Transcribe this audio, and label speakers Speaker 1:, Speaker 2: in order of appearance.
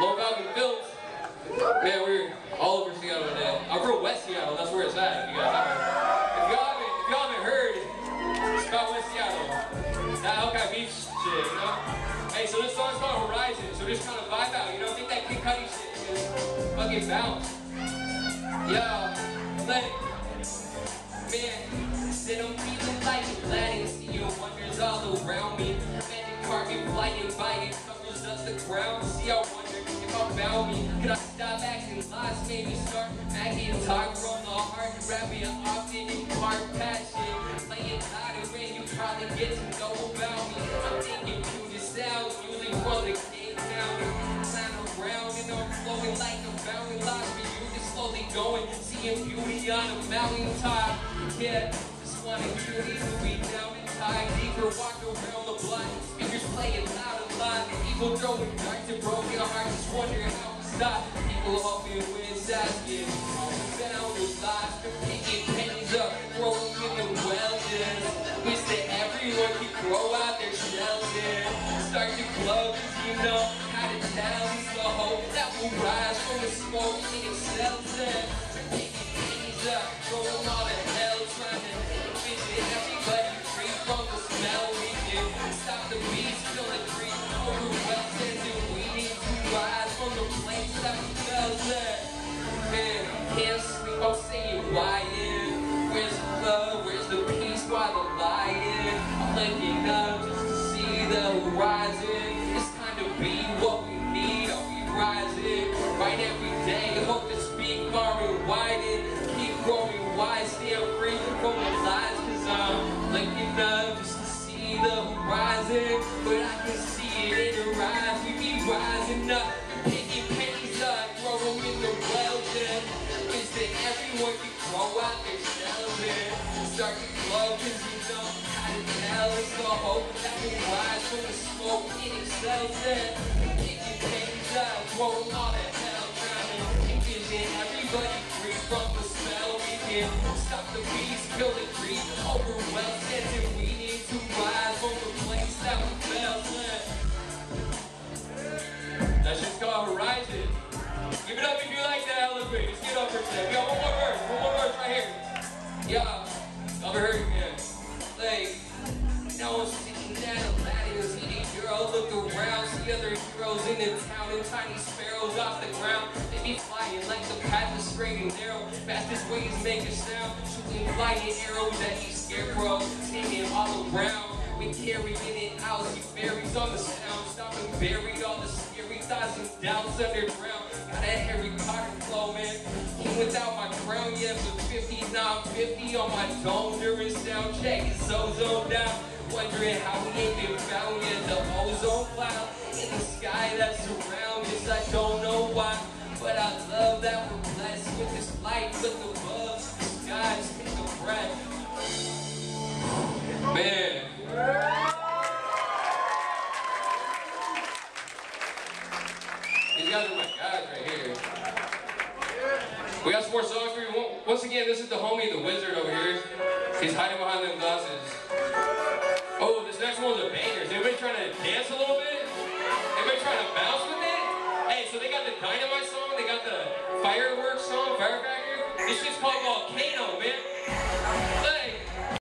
Speaker 1: Low Falcon Films. Man, we're all over Seattle today. I'm from West Seattle, that's where it's at, if you haven't. Y'all haven't, haven't heard, it's about West Seattle. That Alki Beach shit, you know? Hey, so this song's called Horizon, so just kind of vibe out, you know? Think that Kid Cudi shit, just fucking bounce. Yeah, let. Man, said I'm feeling like Aladdin, seeing wonders all around me. Magic carpet flying by, it covers up the ground. See, I wonder if I me. Could I stop acting lost? Maybe start acting talk from the heart. Rapping often in part passion. Playing louder when you probably get to know about me. I'm thinking through the sound, music from the County. Climb around and I'm flowing like a fountain. Lost me, you just slowly going. Seeing beauty on a mountaintop. Yeah, just wanting beauty to be down tied. Deeper, walk around the block. Speakers playing loud and loud. People throwing darts and broken hearts. Just wondering how to stop. People hoping when. Always been on the lives. Picking pennies up. Throwing in the welders. Wish that everyone could grow out their shells in. Start to glow. You know how to tell. It's the hope that will rise from the smoke. And it sells in. Picking pennies up. Throwing all the But I can see it in your eyes, we be rising up everyone could throw out in Start to glow cause you know how to tell. It's the hope that will rise from the smoke in Picking pennies up, throw them all to hell Drowning, envision everybody free from the spell we can Stop the beast, kill the greed Overwhelmed, sensing we need to rise From the up for a We got one more verse, one more verse right here. Yeah, over here, yeah. Like, now I'm sitting a ladder Eating girl, look around. See other heroes in the town And tiny sparrows off the ground. They be flying like the path is straight and narrow. Fastest ways make a sound. Shooting flying arrows at these scarecrows. Singing all around We carrying it out. See fairies on the sound. Stopping buried all the scary thoughts and doubts underground. Got that Harry Potter 5950 on my dome during sound check. It's so zoned out, wondering how we ain't been found in the ozone cloud in the sky that surrounds us. I don't know why, but I love that we're blessed with this light. Look We got some more songs for you. Once again, this is the homie, the wizard over here. He's hiding behind them glasses. Oh, this next one's a banger. Is anybody trying to dance a little bit? Anybody trying to bounce with it? Hey, so they got the Dynamite song, they got the Fireworks song, Firecracker. This shit's called.